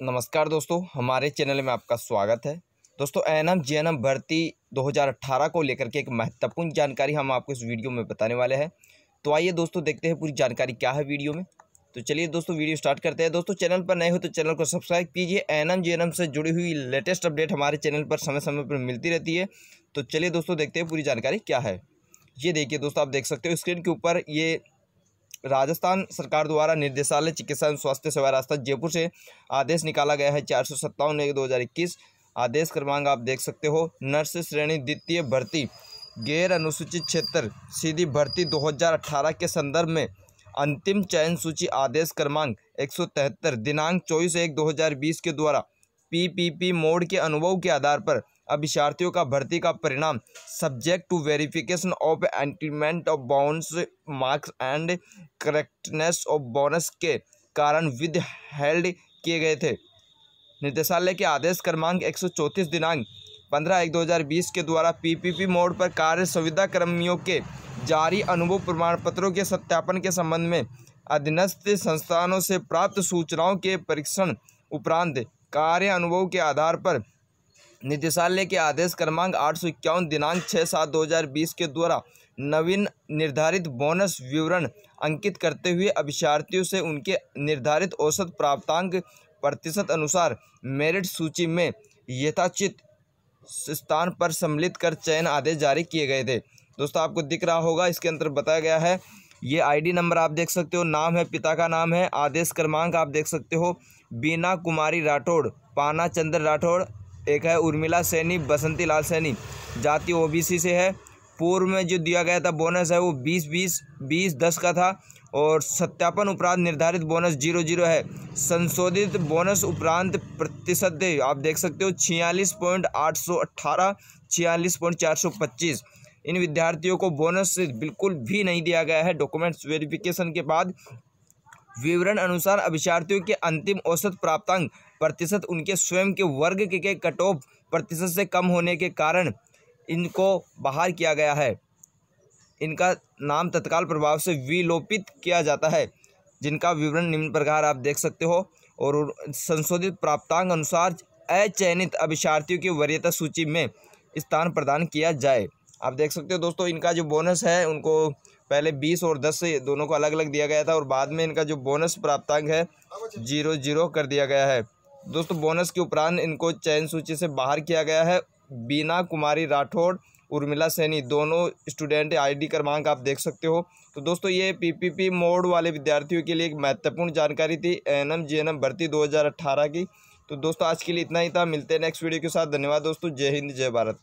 नमस्कार दोस्तों, हमारे चैनल में आपका स्वागत है। दोस्तों एन एम जे एन भर्ती 2018 को लेकर के एक महत्वपूर्ण जानकारी हम आपको इस वीडियो में बताने वाले हैं। तो आइए दोस्तों, देखते हैं पूरी जानकारी क्या है वीडियो में। तो चलिए दोस्तों, वीडियो स्टार्ट करते हैं। दोस्तों, चैनल पर नए हो तो चैनल को सब्सक्राइब कीजिए। एन एम जे एन से जुड़ी हुई लेटेस्ट अपडेट हमारे चैनल पर समय समय पर मिलती रहती है। तो चलिए दोस्तों, देखते हैं पूरी जानकारी क्या है। ये देखिए दोस्तों, आप देख सकते हो स्क्रीन के ऊपर ये राजस्थान सरकार द्वारा निर्देशालय चिकित्सा एवं स्वास्थ्य सेवा राजस्थान जयपुर से आदेश निकाला गया है चार सौ सत्तावन एक दो हज़ार इक्कीस। आदेश क्रमांक आप देख सकते हो। नर्स श्रेणी द्वितीय भर्ती, गैर अनुसूचित क्षेत्र, सीधी भर्ती 2018 के संदर्भ में अंतिम चयन सूची आदेश क्रमांक एक सौ तिहत्तर, दिनांक चौबीस एक 2020 के द्वारा पीपीपी मोड के अनुभव के आधार पर अभिशार्थियों का भर्ती का परिणाम subject to verification of entitlement of bonus marks and correctness of bonus के कारण विद हेल्ड किए गए थे। निदेशालय के आदेश क्रमांक एक सौ चौंतीस दिनांक पंद्रह एक दो हज़ार बीस के द्वारा पीपीपी मोड पर कार्य सुविधा कर्मियों के जारी अनुभव प्रमाण पत्रों के सत्यापन के संबंध में अधीनस्थ संस्थानों से प्राप्त सूचनाओं के परीक्षण उपरांत कार्य अनुभव के आधार पर निदेशालय के आदेश क्रमांक आठ सौ इक्यावन, दिनांक छः सात दो हज़ार बीस के द्वारा नवीन निर्धारित बोनस विवरण अंकित करते हुए अभ्यर्थियों से उनके निर्धारित औसत प्राप्तांक प्रतिशत अनुसार मेरिट सूची में यथाचित स्थान पर सम्मिलित कर चयन आदेश जारी किए गए थे। दोस्तों, आपको दिख रहा होगा, इसके अंदर बताया गया है, ये आईडी नंबर आप देख सकते हो, नाम है, पिता का नाम है, आदेश क्रमांक आप देख सकते हो, बीना कुमारी राठौड़, पाना चंद्र राठौड़ एक है उर्मिला सैनी, बसंती लाल सैनी। जाति ओबीसी से है। पूर्व में जो दिया गया था बोनस है वो बीस बीस बीस दस का था और सत्यापन उपरांत निर्धारित बोनस ज़ीरो ज़ीरो है। संशोधित बोनस उपरांत प्रतिशत आप देख सकते हो, छियालीस पॉइंट आठ सौ अट्ठारह छियालीस पॉइंट चार सौ पच्चीस। इन विद्यार्थियों को बोनस बिल्कुल भी नहीं दिया गया है। डॉक्यूमेंट्स वेरिफिकेशन के बाद विवरण अनुसार अभ्यर्थियों के अंतिम औसत प्राप्तांक प्रतिशत उनके स्वयं के वर्ग के कट ऑफ़ प्रतिशत से कम होने के कारण इनको बाहर किया गया है। इनका नाम तत्काल प्रभाव से विलोपित किया जाता है, जिनका विवरण निम्न प्रकार आप देख सकते हो, और संशोधित प्राप्तांक अनुसार अचयनित अभ्यर्थियों की वरीयता सूची में स्थान प्रदान किया जाए। आप देख सकते हो दोस्तों, इनका जो बोनस है, उनको पहले बीस और दस से दोनों को अलग अलग दिया गया था और बाद में इनका जो बोनस प्राप्तांक है, ज़ीरो ज़ीरो कर दिया गया है। दोस्तों बोनस के उपरांत इनको चयन सूची से बाहर किया गया है। बीना कुमारी राठौड़, उर्मिला सैनी, दोनों स्टूडेंट आईडी क्रमांक आप देख सकते हो। तो दोस्तों, ये पीपीपी मोड वाले विद्यार्थियों के लिए एक महत्वपूर्ण जानकारी थी, एनएम जीएनएम भर्ती 2018 की। तो दोस्तों, आज के लिए इतना ही था। मिलते हैं नेक्स्ट वीडियो के साथ। धन्यवाद दोस्तों। जय हिंद, जय भारत।